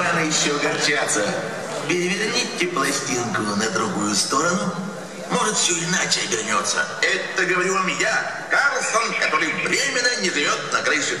рано еще огорчаться. Переверните пластинку на другую сторону. Может, все иначе обернется. Это говорю вам я, Карлсон, который временно не живет на крыше.